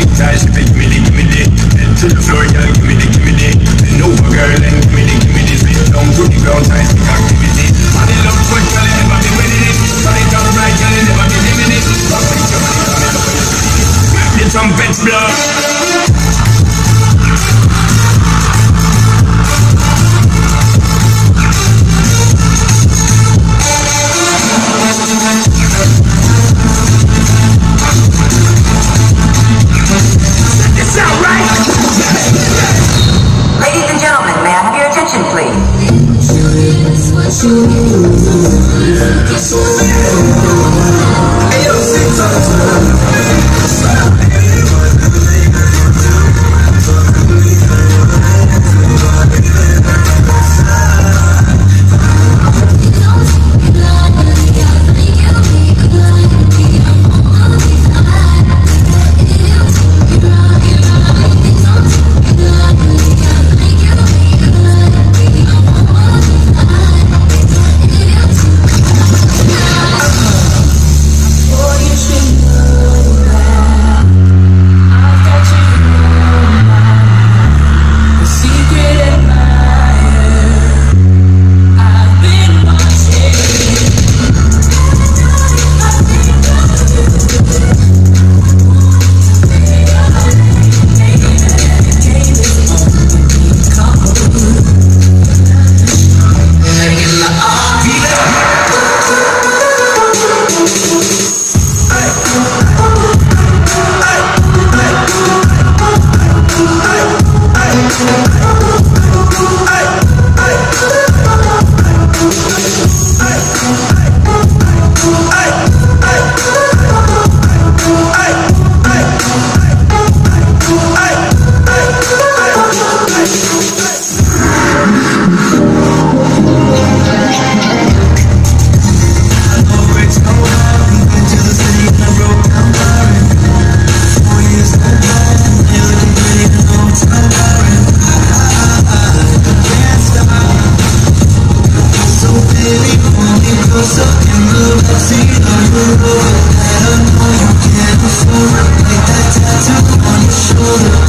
thick thighs, big milli, gimme the Head to the floor, girl, gimme the, gimme the Bend over, girl, and gimme the, gimme the Spit down to the ground, seismic activity I love what girl, you never be winning it Solid down right, girl, you never be living it Rock the trumpets blow You. in the backseat That I know you. can't that tattoo on your shoulder